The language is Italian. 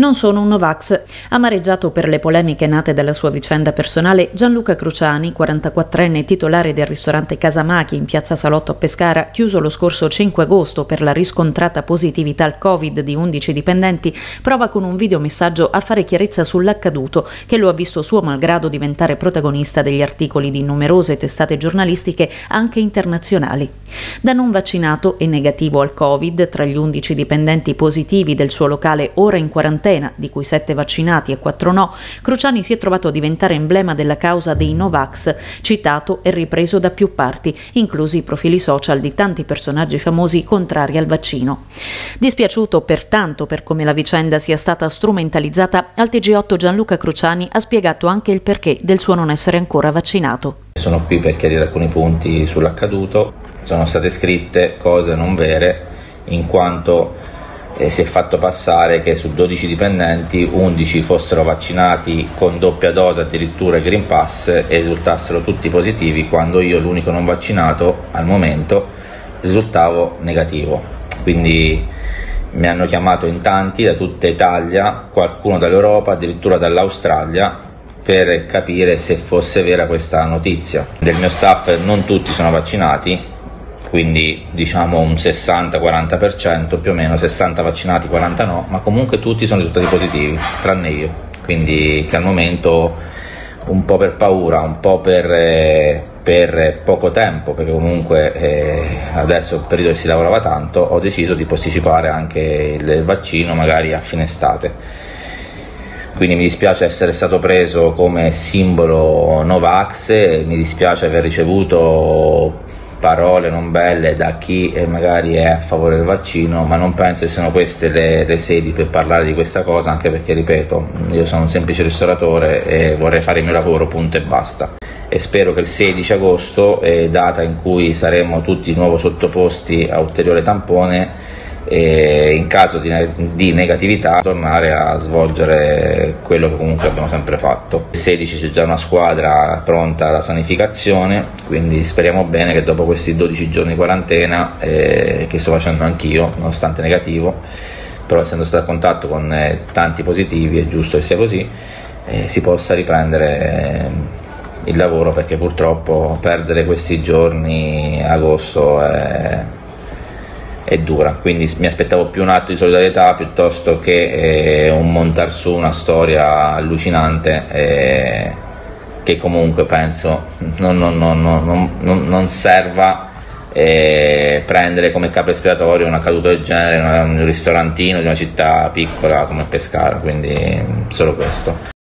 Non sono un Novax. Amareggiato per le polemiche nate dalla sua vicenda personale, Gianluca Cruciani, 44enne titolare del ristorante Casamachi in piazza Salotto a Pescara, chiuso lo scorso 5 agosto per la riscontrata positività al Covid di 11 dipendenti, prova con un videomessaggio a fare chiarezza sull'accaduto, che lo ha visto suo malgrado diventare protagonista degli articoli di numerose testate giornalistiche anche internazionali. Da non vaccinato e negativo al Covid, tra gli 11 dipendenti positivi del suo locale ora in quarantena, quarantena, di cui sette vaccinati e quattro no, Cruciani si è trovato a diventare emblema della causa dei Novax, citato e ripreso da più parti, inclusi i profili social di tanti personaggi famosi contrari al vaccino. Dispiaciuto pertanto per come la vicenda sia stata strumentalizzata, al TG8 Gianluca Cruciani ha spiegato anche il perché del suo non essere ancora vaccinato. Sono qui per chiarire alcuni punti sull'accaduto, sono state scritte cose non vere in quanto eh, si è fatto passare che su 12 dipendenti 11 fossero vaccinati con doppia dose addirittura Green Pass e risultassero tutti positivi quando io l'unico non vaccinato al momento risultavo negativo. Quindi mi hanno chiamato in tanti da tutta Italia qualcuno dall'Europa addirittura dall'Australia per capire se fosse vera questa notizia. Del mio staff non tutti sono vaccinati quindi diciamo un 60-40% più o meno, 60 vaccinati, 40 no, ma comunque tutti sono risultati positivi, tranne io, quindi che al momento un po' per paura, un po' per, eh, per poco tempo, perché comunque eh, adesso è un periodo che si lavorava tanto, ho deciso di posticipare anche il vaccino magari a fine estate. Quindi mi dispiace essere stato preso come simbolo Novax, mi dispiace aver ricevuto parole non belle da chi magari è a favore del vaccino, ma non penso che siano queste le, le, sedi per parlare di questa cosa, anche perché, ripeto, io sono un semplice ristoratore e vorrei fare il mio lavoro, punto e basta. E spero che il 16 agosto, eh, data in cui saremo tutti di nuovo sottoposti a ulteriore tampone, e in caso di, di, negatività tornare a svolgere quello che comunque abbiamo sempre fatto. Il 16 c'è già una squadra pronta alla sanificazione, quindi speriamo bene che dopo questi 12 giorni di quarantena, eh, che sto facendo anch'io, nonostante negativo, però essendo stato a contatto con eh, tanti positivi, è giusto che sia così, eh, si possa riprendere il lavoro perché purtroppo perdere questi giorni agosto è è dura, quindi mi aspettavo più un atto di solidarietà piuttosto che eh, un montar su una storia allucinante eh, che comunque penso non, non, non, non serva eh, prendere come capo espiatorio un accaduto del genere in un ristorantino di una città piccola come Pescara, quindi solo questo.